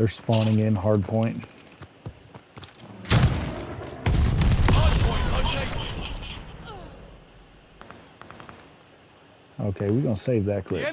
They're spawning in hard point. Okay, we're gonna save that clip.